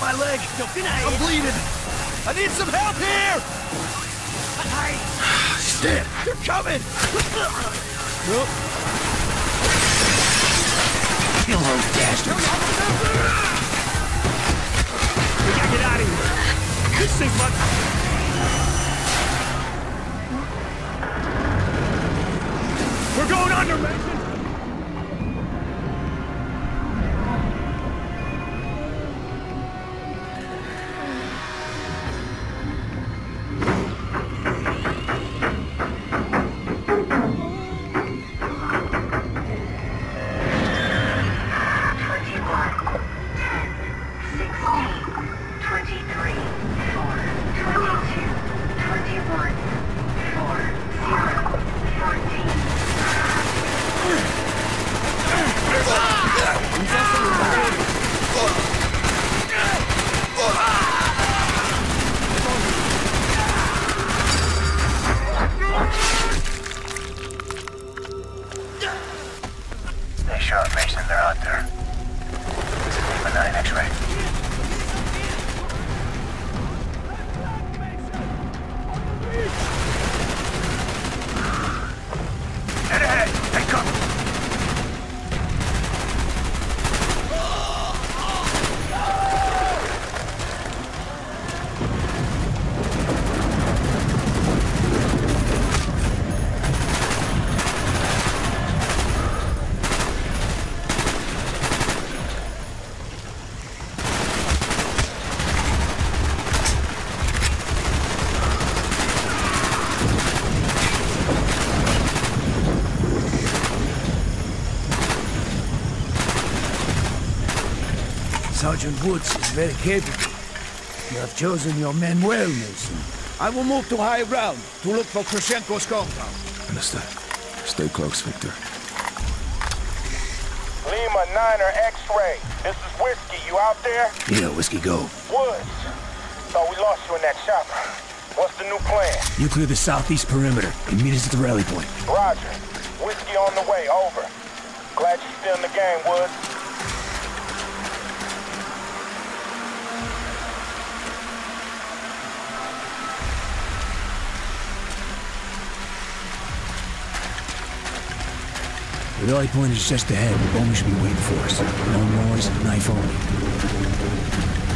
My leg! I'm bleeding! I need some help here! He's dead. They're coming! Nope. Kill those bastards. We gotta get out of here! This thing's about... We're going under! Sergeant Woods is very capable. You have chosen your men well, Mason. I will move to high ground to look for Kravchenko's compound. Understood. Stay close, Victor. Lima 9 or X-ray. This is Whiskey. You out there? Yeah, Whiskey, go. Woods. Thought we lost you in that chopper. What's the new plan? You clear the southeast perimeter and meet us at the rally point. Roger. Whiskey on the way. Over. Glad you're still in the game, Woods. The rally point is just ahead. Bowman should be waiting for us. No noise, knife only.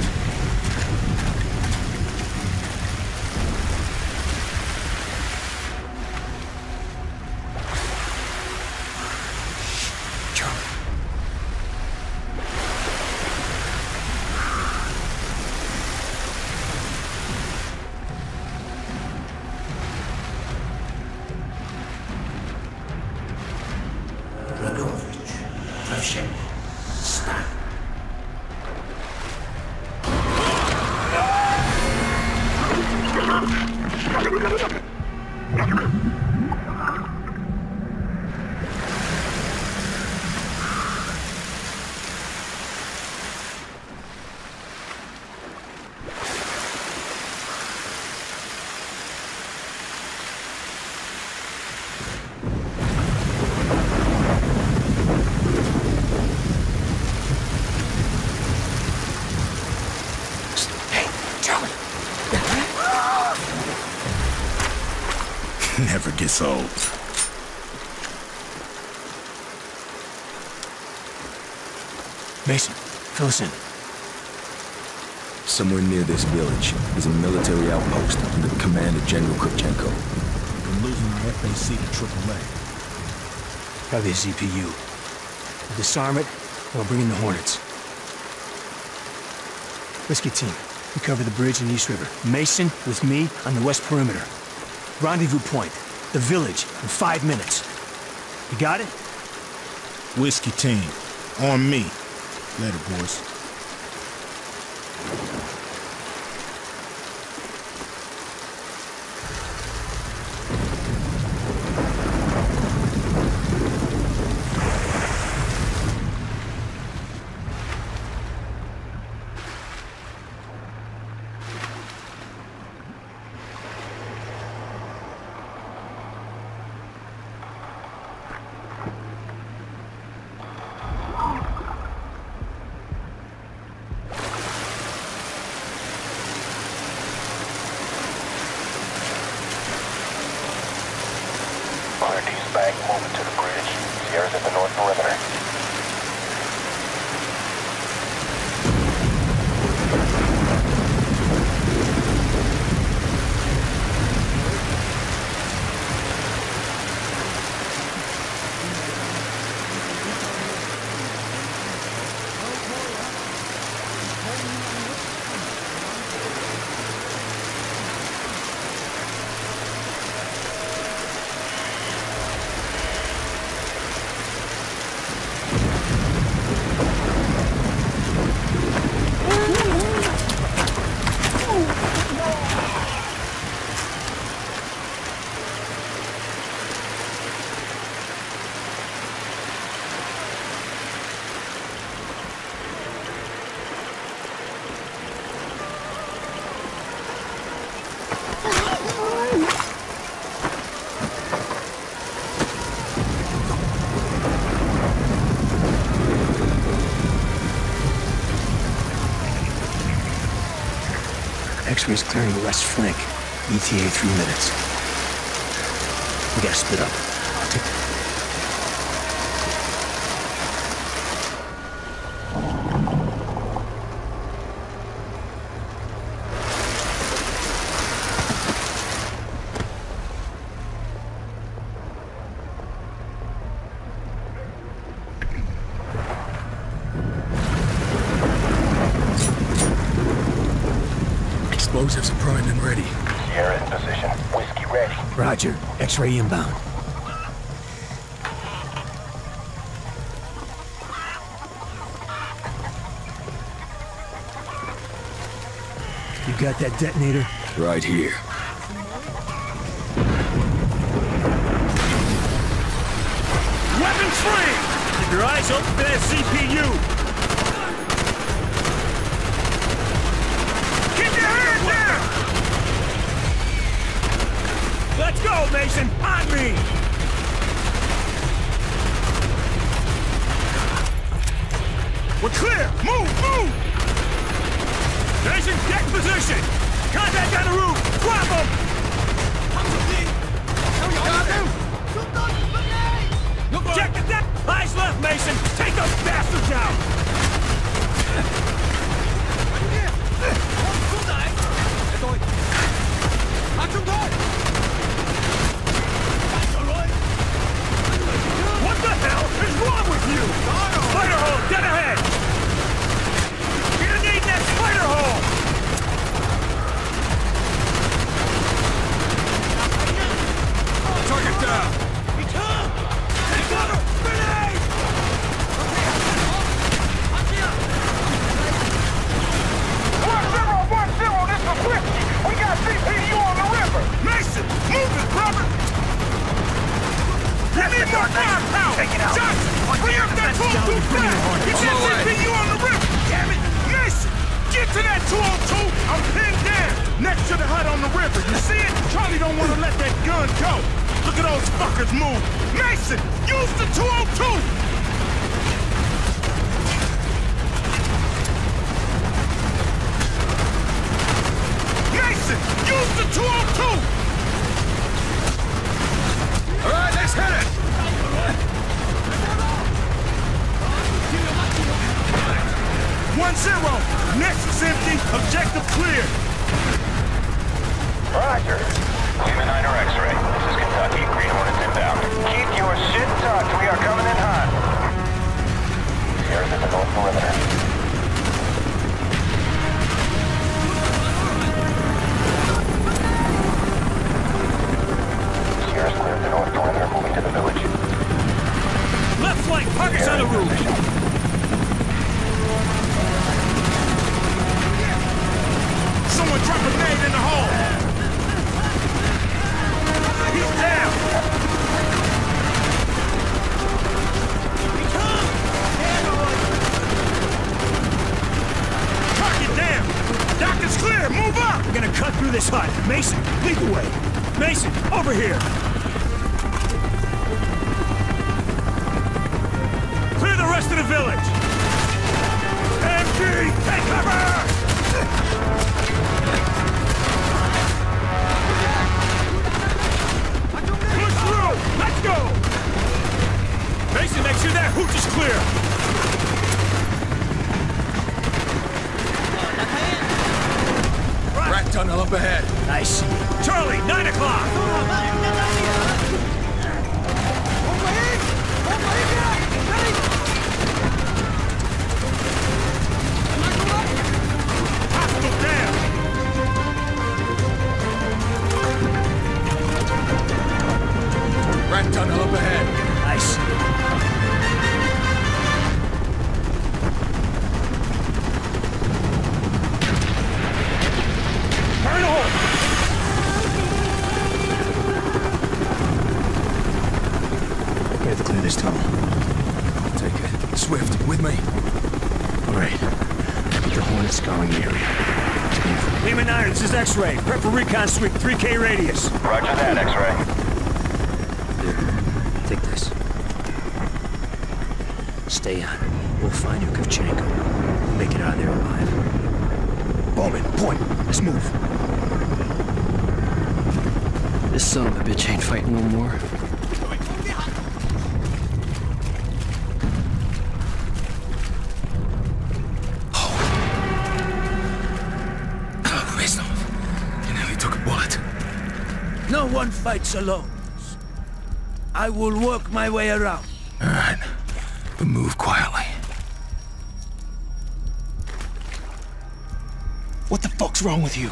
Never. Mason, fill us in. Somewhere near this village is a military outpost under the command of General Kravchenko. We're losing our FAC to AAA. Probably a ZPU. We'll disarm it, and we'll bring in the Hornets. Whiskey team, we cover the bridge in East River. Mason with me on the west perimeter. Rendezvous point, the village, in five minutes. You got it? Whiskey team. On me. Later, boys. X-ray's clearing the west flank. ETA three minutes. We gotta split up. I'll take Explosives are primed and ready. Sierra in position. Whiskey ready. Roger. X-ray inbound. You got that detonator? Right here. Weapons free! Keep your eyes open for that ZPU! Keep your hands down! Let's go, Mason! On me! We're clear! Move, move! Mason, get position! Contact on the roof! Drop him! Check the deck! Eyes left, Mason! Take those bastards out! What the hell is wrong with you? Spider hole, dead ahead! You're gonna need that spider hole! Target down! Take cover! Grenade! One zero, one zero, this is Whiskey. We got ZPU on the river. Mason, move it, brother! You need more firepower! Take it out. Johnson, that 202 flag! Get that. ZPU on the river! Damn it! Mason, get to that 202! I'm pinned down! Next to the hut on the river, you see it? Charlie don't want to let that gun go! Look at those fuckers move! Mason, use the 202! This hut. Mason, lead the way. Mason, over here. Clear the rest of the village! MG, take cover! Push through! Let's go! Mason, make sure that hooch is clear! Rat tunnel up ahead. I see. Charlie, 9 o'clock! Tunnel up ahead. I see. This is X-Ray. Prep for recon sweep, 3K radius. Roger that, X-ray. Here, take this. Stay on. We'll find Yukevchenko. Make it out of there alive. Bowman, point. Let's move. This son of a bitch ain't fighting no more. One fights alone. I will work my way around. All right. But move quietly. What the fuck's wrong with you?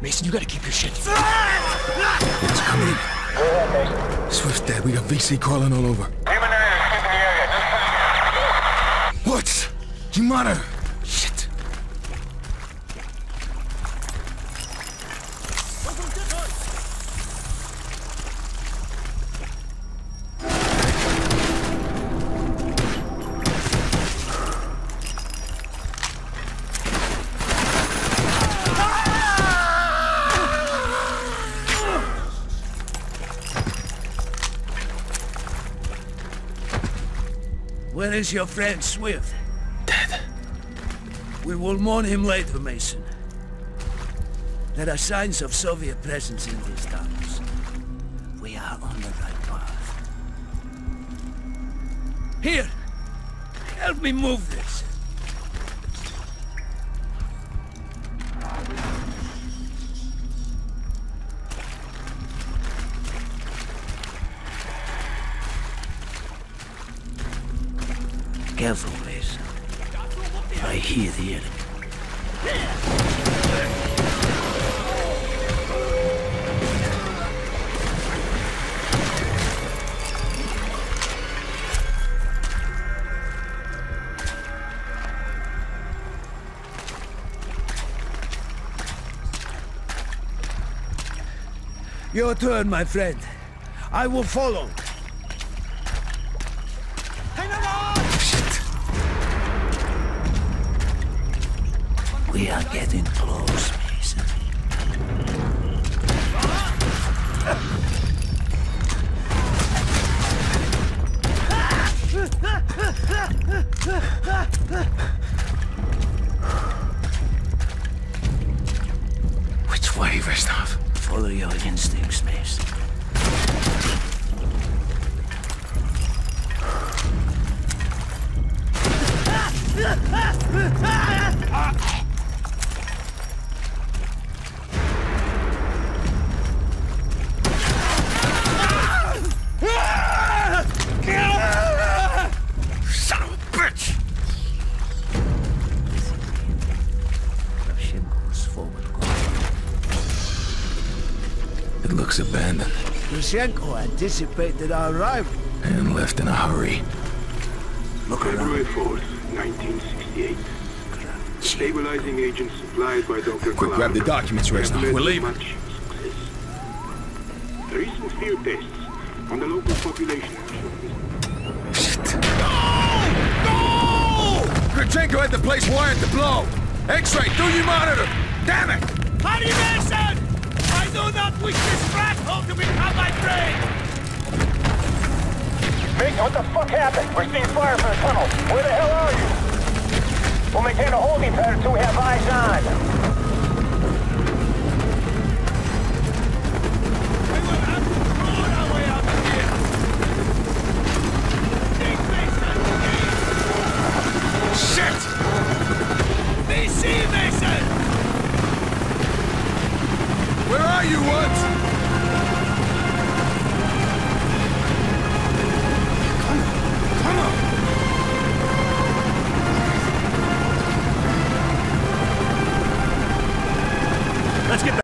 Mason, you gotta keep your shit. It's coming. Go ahead, Mason. Swift dead. We got VC crawling all over. Human Raiders, keep in the area. Just What? Shit. Where is your friend Swift? We will mourn him later, Mason. There are signs of Soviet presence in these tunnels. We are on the right path. Here! Help me move this. Your turn, my friend. I will follow. We are getting close, Kravchenko anticipated our arrival. and left in a hurry. Look around. February 4th, 1968. Stabilizing agent supplied by Dr. Quick, grab the documents, Reznov. We're leaving. Much success. The recent field tests on the local population have shown this Shit. Kravchenko had the place wired to blow. X-ray, do your monitor. Damn it! Harry Mason! I do not wish this rat hole to become my prey! Mason, what the fuck happened? We're seeing fire from the tunnel. Where the hell are you? We'll maintain a holding pattern until we have eyes on.